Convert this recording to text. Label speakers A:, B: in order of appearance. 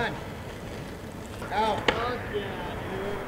A: done. Out.
B: Fuck yeah, dude.